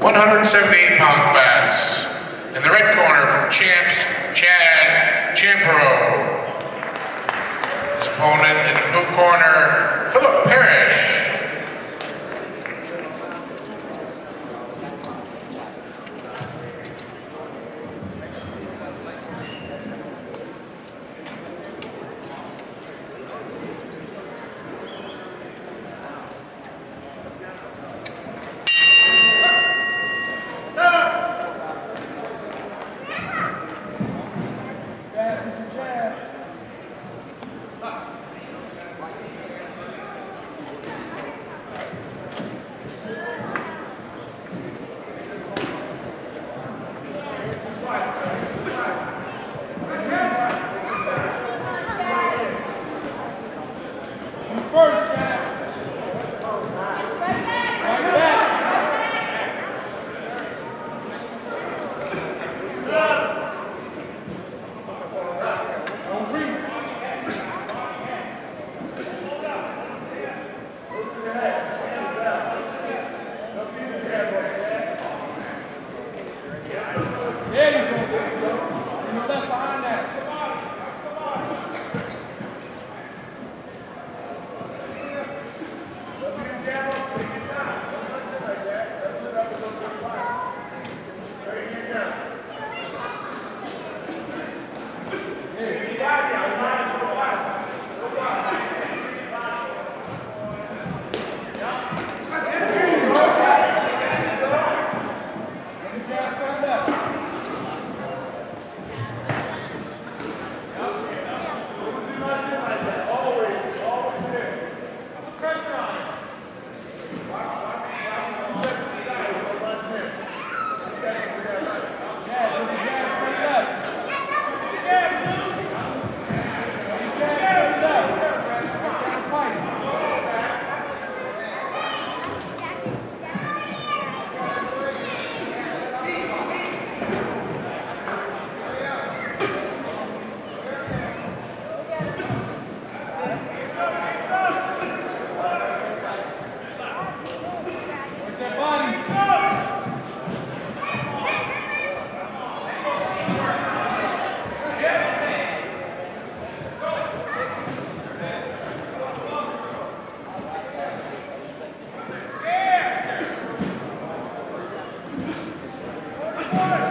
178 pound class. In the red corner from Champs, Chad Campeau. His opponent in the blue corner, Philip Parrish. Yes, sir.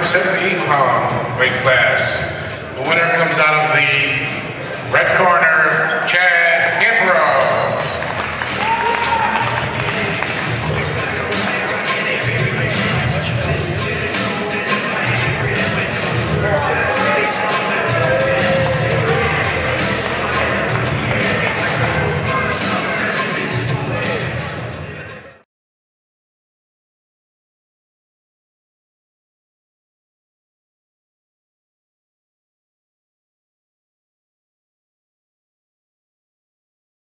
178 pound um, weight class. The winner comes out of the red corner.